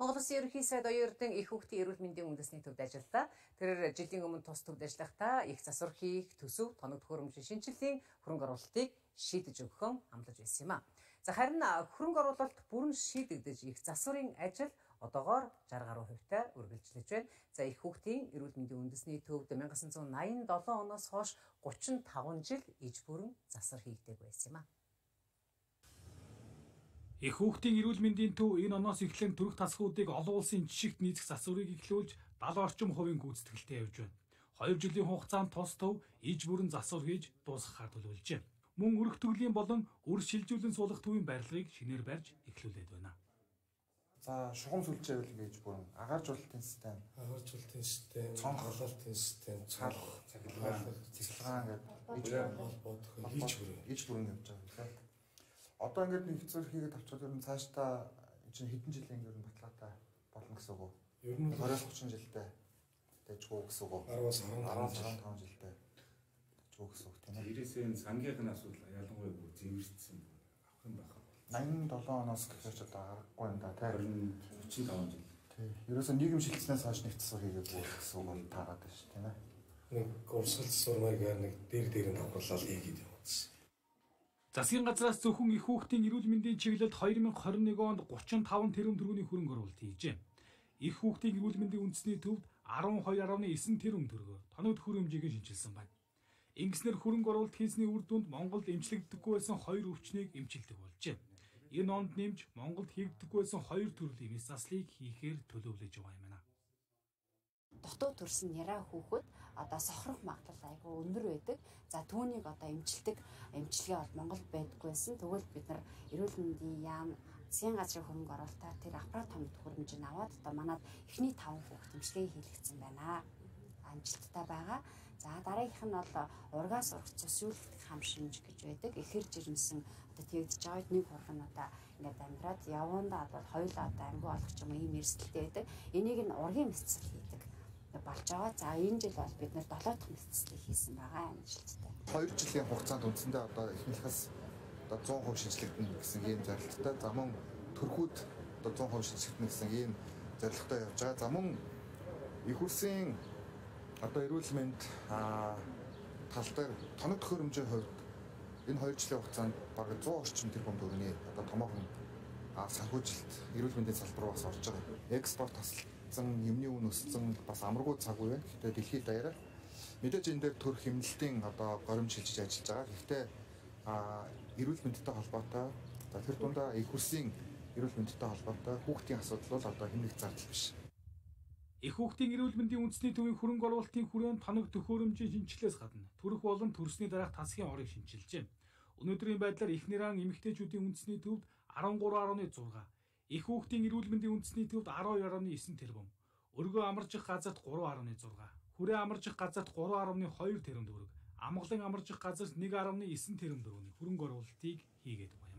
Монгол Улсын ерөнхий сайд оюун их хүүхдийн эрүүл мэндийн үндэсний төвд ажилладаг. Тэр жилийн өмнө тус төвд ажиллахдаа их засвар хийх, төсөв, тоног төхөөрөмжийн шинжилгээний хөрөнгө оруулалтыг шийдэж өгөхөн амлаж байсан юм а. За харин хөрөнгө оруулалт бүрэн шийдэгдэж их засварын ажил одоогоор 60 гаруй хувьтай үргэлжлэж байна. За их хүүхдийн эрүүл мэндийн үндэсний төвд 1987 оноос хойш 35 жил иж бүрэн засвар хийгдэг байсан юм а. Их хүүхдийн эрүүл мэндийн төв энэ оноос эхлэн төрөх тасгуудыг олон улсын жишгт нийцэх засварыг эхлүүлж 70 орчим хувийн гүйцэтгэлтэй явж байна. 2 жилийн хугацаанд тос төв иж бүрэн засвар хийж дуусгахаар төлөвлөжээ. Мөн өрх төглийн болон өр шилжүүлэн суулгах төвийн барилгыг шинээр барьж эхлүүлээд байна. За шугам сүлжээ байл гэж бүрэн. Агааржуулалтын систем, агааржуулалтын систем, цонх. халаалтын систем, цал, цахилгаан, цэцэлгаан гэдэг. Иж бодох иж бүрэн. Иж бүрэн явж байгаа тийм одоо ингээд нэг хэцүү хийгээд авчихвал ер нь цаашдаа чинь хэдэн жилийн ер нь баталгаатай болно гэсэн үг үү? Ер нь 20 30 жилдээ дэжгүй гэсэн үг үү? 10-аас 15 жилдээ дэжгүй гэсэн үг тийм ээ. Ирээсээ энэ сангийн асуудал ялангуяа бүр зэвэрсэн авах юм байна. 87 оноос гэхээс ч одоо аргагүй юм да тийм 45 жил. Тийм. Ерөөсөө нийгэм шилжснээс хойш нэг засвар хийгээгүй гэсэн үг нь таарад байна шүү тийм ээ. Нэг урсгал засвармайгаар нэг дээр дээр нь давхарлал хийгээд явуулсан. Засгийн газраас зөвхөн их хүүхдийн эрүүл мэндийн чиглэлд 2021 онд 35 тэрбум төгрөгийн хөрөнгө оруулалт хийжээ. Их хүүхдийн эрүүл мэндийн үндэсний төвд 12.9 тэрбум төгрөгөөр тоног төхөөрөмж хэмжээг шинжилсэн байна. Ингэснээр хөрөнгө оруулалт хийсний үр дүнд Монголд эмчлэгддэггүй байсан хоёр өвчнийг эмчилдэг болжээ. Энэ онд нэмж Монголд хийгддэггүй байсан хоёр төрлийн эс заслыг хийхээр төлөвлөж байгаа юм байна. Дутуу төрсөн яраа хүүхэд одоо сохрох магадлал айгүй өндөр байдаг. За түүнийг одоо эмчилдэг эмчилгээ бол Монгол байдаггүйсэн. Тэгвэл бид нар эрүүл мэндийн яам засгийн газрын хөрөнгө оруулалтаар тэр аппарат томд хөрөмжийг аваад одоо манад эхний 5 хүүхд эмчилгээ хийлгэсэн байна. Амжилттай байгаа. За дараагийнх нь бол ургаас ургац цэсүүлэх хам шинж гэж байдаг. Ихэр жирэмсэн одоо тэгдэж байгаа нэг хург нь одоо ингээд амьдраад явандаа бол хоёулаа одоо амьгүй болох юм ийм эрсдэлтэй байдаг. Энийг нь ургийн хийдэг болж байгаа. За энэ жил бол бид нэр 7 дахь мэдцлийг хийсэн байгаа амжилттай. 2 жилийн хугацаанд үндсэндээ одоо эхнийхээс одоо 100% шинжлэгдэнэ гэсэн ийм зорилттой. За мөн төрхүүд одоо 100% шинжлэгдэнэ гэсэн ийм зорилготой явж байгаа. За мөн их улсын одоо эрүүл мэнд тал дээр тоног төхөөрөмжийн хувьд энэ 2 жилийн хугацаанд бараг 100 орчим тэрбум төгрөгийн одоо томоохон санхүүжилт эрүүл мэндийн салбар бас орж байгаа. Экспорт тасалт зан юмны үн өссөн бас амаргүй цаг үе. Гэхдээ дэлхийд даяараа мэдээж энэ дээр төр хэмнэлтийн одоо горимж шилжиж ажиллаж байгаа. Гэхдээ а эрүүл мэндтэй холбоотой за тэр дундаа их хурсын эрүүл мэндтэй холбоотой хүүхдийн асуудал бол одоо хэмнэх зардал биш. Их хүүхдийн эрүүл мэндийн үндэсний төвийн хөрөнгө оруулалтын хүрээнд тоног төхөөрөмжийн шинжилгээс гадна төрөх болон төрсний дараах тасгийн орыг шинжилжээ. Өнөөдрийн байдлаар ихнэрэн эмэгтэйчүүдийн үндэсний төвд 13.6 Их хүүхдийн эрүүл мэндийн үндэсний төвд 12.9 тэрбум, өргөө амаржих газарт 3.6, хүрээ амаржих газарт 3.2 тэрбум төгрөг, амгалан амаржих газарт 1.9 тэрбум төгрөгийн хөрөнгө оруулалтыг хийгээд байна.